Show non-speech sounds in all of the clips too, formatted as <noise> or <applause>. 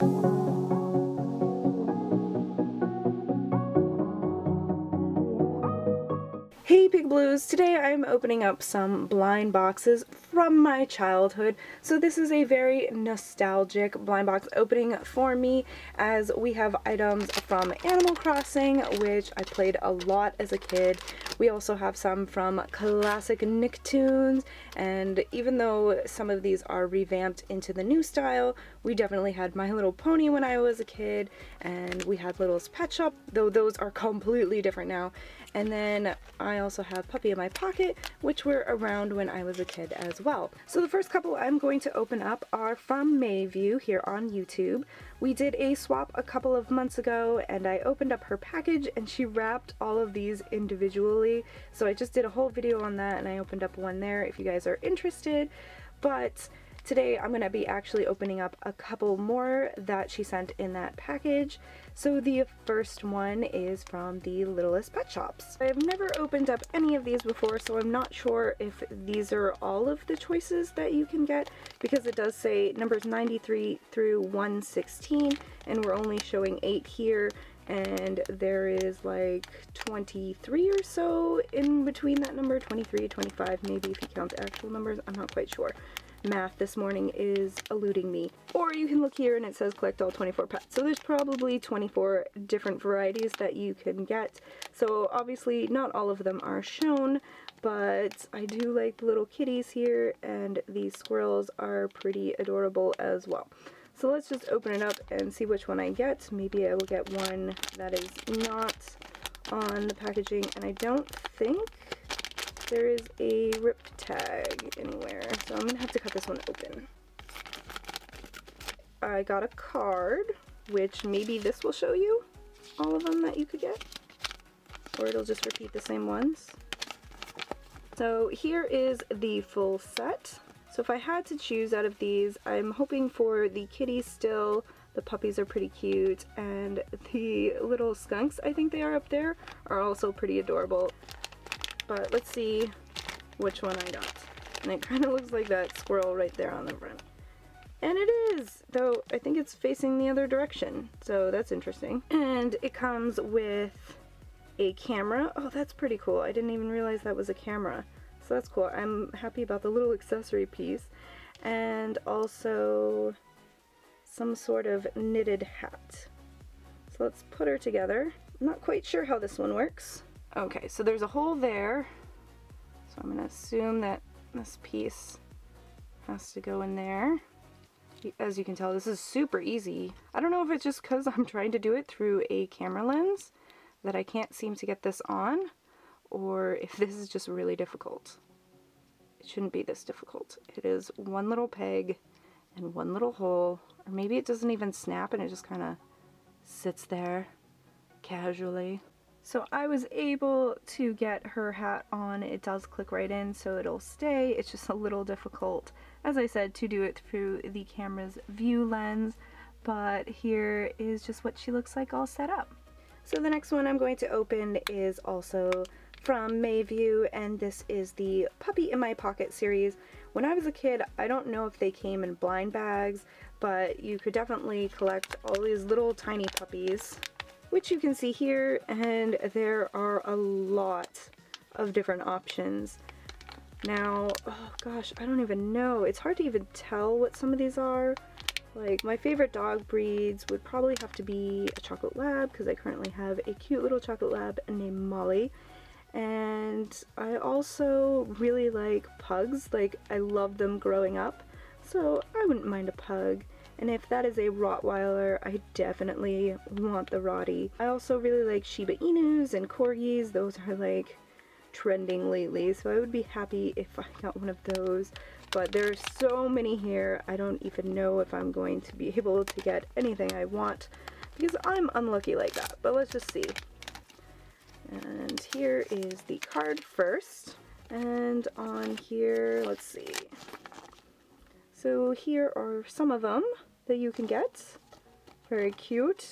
Hey Bloos! Today I'm opening up some blind boxes from my childhood. So this is a very nostalgic blind box opening for me as we have items from Animal Crossing, which I played a lot as a kid. We also have some from classic Nicktoons, and even though some of these are revamped into the new style, we definitely had My Little Pony when I was a kid, and we had Littlest Pet Shop, though those are <laughs> completely different now. And then I also have Puppy in My Pocket, which were around when I was a kid as well. So the first couple I'm going to open up are from Meivuu here on YouTube. We did a swap a couple of months ago and I opened up her package and she wrapped all of these individually. So I just did a whole video on that and I opened up one there if you guys are interested. But Today I'm going to be actually opening up a couple more that she sent in that package. So the first one is from the Littlest Pet Shops. I've never opened up any of these before so I'm not sure if these are all of the choices that you can get because it does say numbers 93 through 116 and we're only showing 8 here and there is like 23 or so in between that number 23 25 maybe if you count the actual numbers i'm not quite sure math this morning is eluding me. Or you can look here and it says collect all 24 pets. So there's probably 24 different varieties that you can get. So obviously not all of them are shown, but I do like the little kitties here and these squirrels are pretty adorable as well. So let's just open it up and see which one I get. Maybe I will get one that is not on the packaging and I don't think there is a ripped tag anywhere, so I'm going to have to cut this one open. I got a card, which maybe this will show you all of them that you could get, or it'll just repeat the same ones. So here is the full set. So if I had to choose out of these, I'm hoping for the kitties still, the puppies are pretty cute, and <laughs> the little skunks, I think they are up there, are also pretty adorable but let's see which one I got. And it <laughs> kind of looks like that squirrel right there on the front. And it is, though I think it's facing the other direction, so that's interesting. And it comes with a camera. Oh, that's pretty cool. I didn't even realize that was a camera. So that's cool. I'm happy about the little accessory piece. And also some sort of knitted hat. So let's put her together. I'm not quite sure how this one works. Okay, so there's a hole there. So I'm to assume that this piece has to go in there. As you can tell, this is super easy. I don't know if it's just because <laughs> I'm trying to do it through a camera lens that I can't seem to get this on, or if <laughs> this is just really difficult. It shouldn't be this difficult. It is one little peg and one little hole, or maybe it doesn't even snap and it just kind of sits there casually. So I was able to get her hat on. It does click right in so it'll stay. It's just a little difficult, as I said, to do it through the camera's view lens. But here is just what she looks like all set up. So the next one I'm going to open is also from Meivuu and this is the Puppy in My Pocket series. When I was a kid, I don't know if they came in blind bags, but you could definitely collect all these little tiny puppies which you can see here and there are a lot of different options. Now, oh gosh, I don't even know. It's hard to even tell what some of these are. Like, my favorite dog breeds would probably have to be a chocolate lab because I currently have a cute little chocolate lab named Molly. And I also really like pugs. Like, I love them growing up. So I wouldn't mind a pug. And if that is a Rottweiler, I definitely want the Rottie. I also really like Shiba Inus and Corgis. Those are like trending lately, so I would be happy if I got one of those. But there are so many here, I don't even know if I'm going to be <laughs> able to get anything I want because I'm unlucky like that. But let's just see. And here is the card first. And on here, let's see. So here are some of them that you can get. Very cute.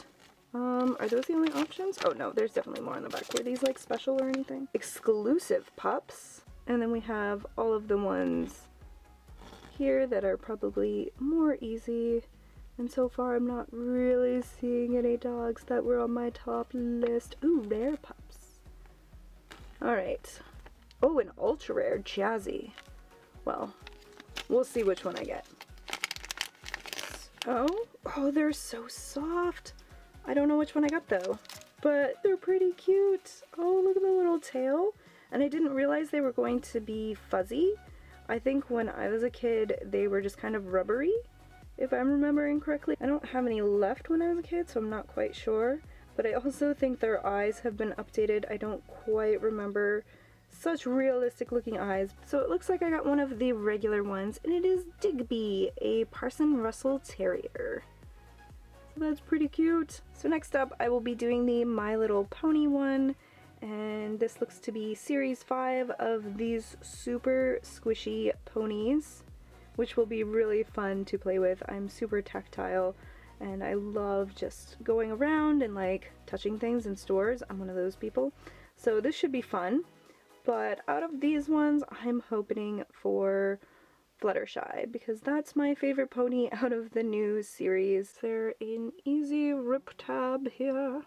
Um, are those the only options? Oh no, there's definitely more on the back. Were these like special or anything? Exclusive pups. And then we have all of the ones here that are probably more easy And so far I'm not really seeing any dogs that were on my top list. Ooh, rare pups. Alright. Oh, an ultra rare Jazzy. Well, we'll see which one I get. Oh, oh, they're so soft. I don't know which one I got though, but they're pretty cute. Oh, look at the little tail. And I didn't realize they were going to be fuzzy. I think when I was a kid, they were just kind of rubbery, if I'm remembering correctly. I don't have any left when I was a kid, so I'm not quite sure. But I also think their eyes have been updated. I don't quite remember such realistic looking eyes. So it looks like I got one of the regular ones, and it is Digby, a Parson Russell Terrier. So that's pretty cute. So next up, I will be doing the My Little Pony one, and this looks to be series 5 of these super squishy ponies, which will be really fun to play with. I'm super tactile, and I love just going around and like touching things in stores. I'm one of those people. So this should be fun. But out of these ones, I'm hoping for Fluttershy because that's my favorite pony <laughs> out of the new series. There an easy rip tab here?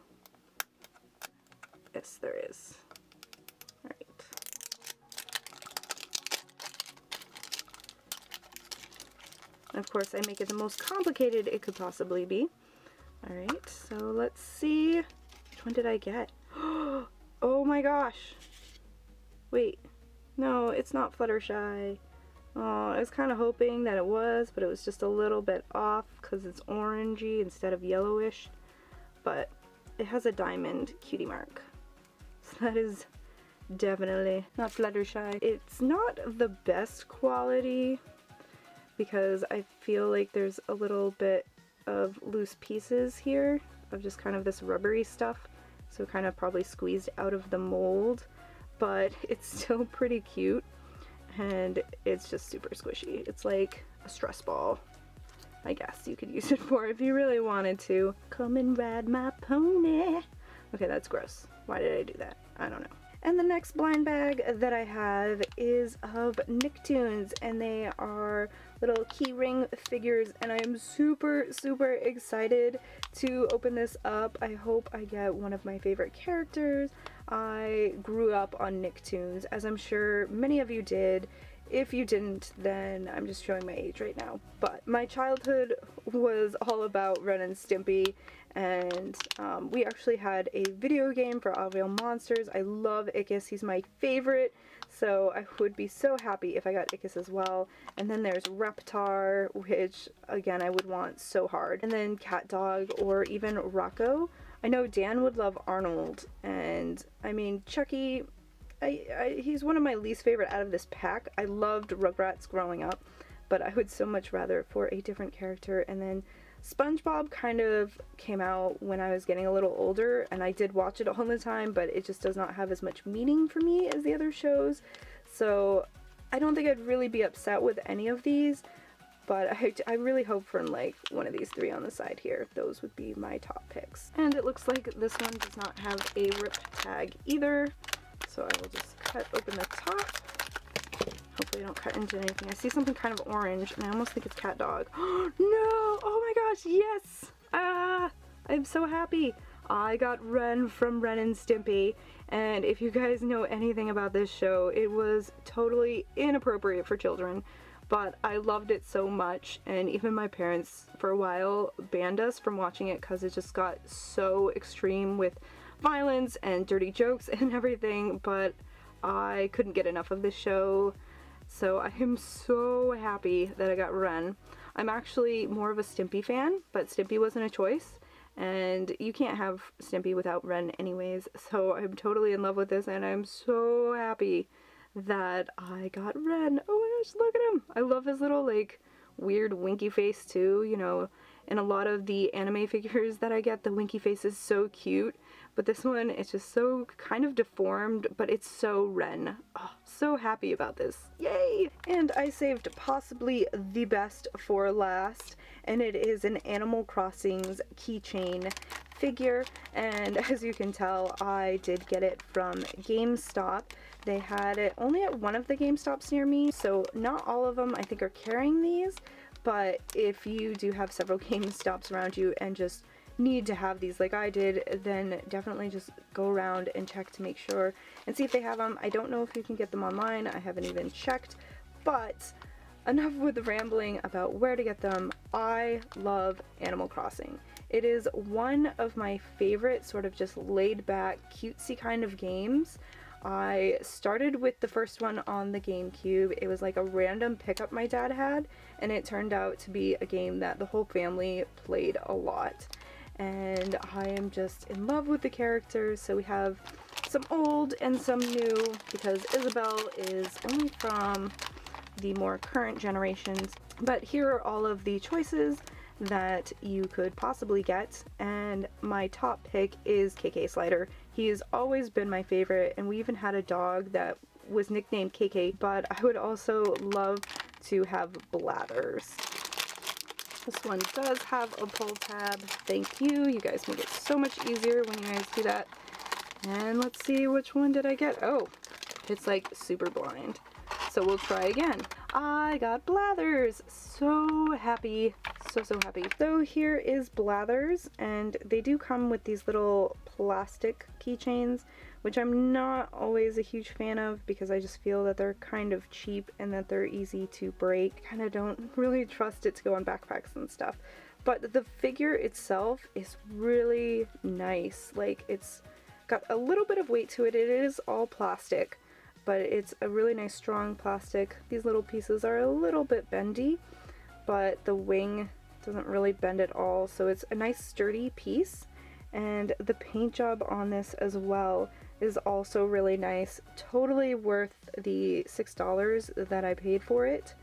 Yes, there is. Alright. Of course, I make it the most complicated it could possibly be. Alright, so let's see. Which one did I get? <gasps> Oh my gosh! Wait, no, it's not Fluttershy. Oh, I was kind of hoping that it was, but it was just a little bit off because it's orangey instead of yellowish. But it has a diamond cutie mark. <laughs> So that is definitely not Fluttershy. It's not the best quality because I feel like there's a little bit of loose pieces here of just kind of this rubbery stuff. So kind of probably squeezed out of the mold but <laughs> it's still pretty cute and it's just super squishy. It's like a stress ball. I guess you could use it for if you really wanted to. Come and ride my pony. Okay, that's gross. Why did I do that? I don't know. And the next blind bag that I have is of Nicktoons and they are little keyring figures and I am super super excited to open this up. I hope I get one of my favorite characters. I grew up on Nicktoons, as I'm sure many of you did. If you didn't, then I'm just showing my age right now. But my childhood was all about Ren and Stimpy, and um, we actually had a video game for Real Monsters. I love Ickis, he's my favorite, so I would be so happy if I got Ickis as well. And then there's Reptar, which again I would want so hard. And then CatDog or even Rocko. I know Dan would love Arnold, and I mean, Chucky, I, I, he's one of my least favorite out of this pack. I loved Rugrats growing up, but I would so much rather for a different character. And then SpongeBob kind of came out when I was getting a little older, and I did watch it all the time, but it just does not have as much meaning for me as the other shows. So I don't think I'd really be upset with any of these. But I, I really hope for like one of these three on the side here. Those would be my top picks. And it looks like this one does not have a rip tag either. So I will just cut open the top. Hopefully I don't cut into anything. I see something kind of orange and I almost think it's CatDog. <gasps> no! Oh my gosh, yes! Ah! I'm so happy. I got Ren from Ren and Stimpy and if you guys know anything about this show, it was totally inappropriate for children but I loved it so much and even my parents for a while banned us from watching it because it just got so extreme with violence and dirty jokes <laughs> and everything but I couldn't get enough of this show so I am so happy that I got Ren. I'm actually more of a Stimpy fan but Stimpy wasn't a choice and you can't have Stimpy without Ren anyways so I'm totally in love with this and I'm so happy that I got Ren. Oh my gosh, look at him. I love his little like weird winky face too, you know. In a lot of the anime <laughs> figures that I get, the winky face is so cute. But this one, it's just so kind of deformed, but it's so Ren. Oh, so happy about this. Yay! And I saved possibly the best for last, and it is an Animal Crossing's keychain figure. And <laughs> as you can tell, I did get it from GameStop. They had it only at one of the GameStops near me, so not all of them I think are carrying these, but if you do have several <laughs> GameStops around you and just need to have these like I did, then definitely just go around and check to make sure and see if they have them. I don't know if you can get them online. I haven't even checked, but enough with the rambling about where to get them. I love Animal Crossing. It is one of my favorite sort of just laid back cutesy kind of games. I started with the first one on the GameCube. It was like a random pickup my dad had and it turned out to be a game that the whole family played a lot and I am just in love with the characters. So we have some old and some new because Isabelle is only from the more current generations. But here are all of the choices that you could possibly get and my top pick is KK Slider. He has always been my favorite and we even had a dog that was nicknamed KK but I would also love to have Blathers. This one does have a pull tab. Thank you. You guys make it so much easier when you guys do that. And let's see which one did I get. Oh, it's like super blind. So we'll try again. I got Blathers. So happy. So, so happy. So here is Blathers and they do come with these little plastic keychains which I'm not always a huge fan of because I just feel that they're kind of cheap and that they're easy to break. Kind of don't <laughs> really trust it to go on backpacks and stuff. But the figure itself is really nice. Like it's got a little bit of weight to it. It is all plastic, but it's a really nice strong plastic. These little pieces are a little bit bendy, but the wing doesn't really bend at all. So it's a nice sturdy piece. And the paint job on this as well is also really nice. Totally worth the $6 that I paid for it.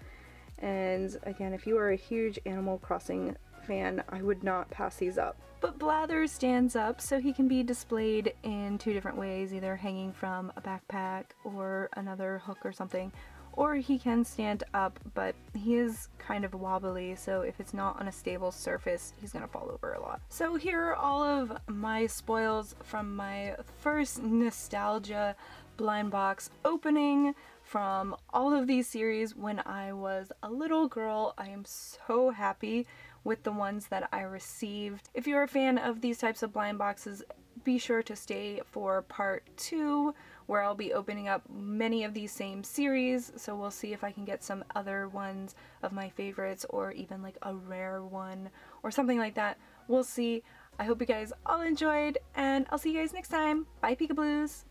And again, if you are a huge Animal Crossing fan, I would not pass these up. But Blather stands up so he can be displayed in two different ways, either hanging from a backpack or another hook or something, or he can stand up, but he is kind of wobbly, so if it's not on a stable surface, he's gonna fall over a lot. So here are all of my spoils from my first nostalgia blind box opening from all of these series when I was a little girl. I am so happy with the ones that I received. If you're a fan of these types of blind boxes, be sure to stay for part two where I'll be opening up many of these same series so we'll see if I can get some other ones of my favorites or even like a rare one or something like that. We'll see. I hope you guys all enjoyed and I'll see you guys next time. Bye Peekabloos!